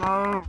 No.